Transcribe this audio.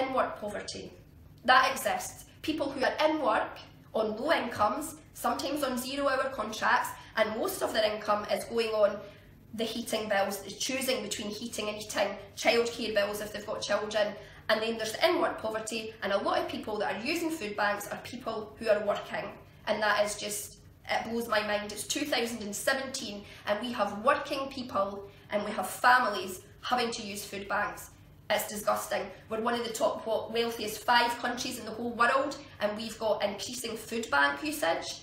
in work poverty. That exists. People who are in work on low incomes, sometimes on zero hour contracts, and most of their income is going on the heating bills, choosing between heating and eating, childcare bills if they've got children, and then there's the in-work poverty, and a lot of people that are using food banks are people who are working, and that is just, it blows my mind. It's 2017, and we have working people, and we have families having to use food banks. It's disgusting. We're one of the top wealthiest five countries in the whole world, and we've got increasing food bank usage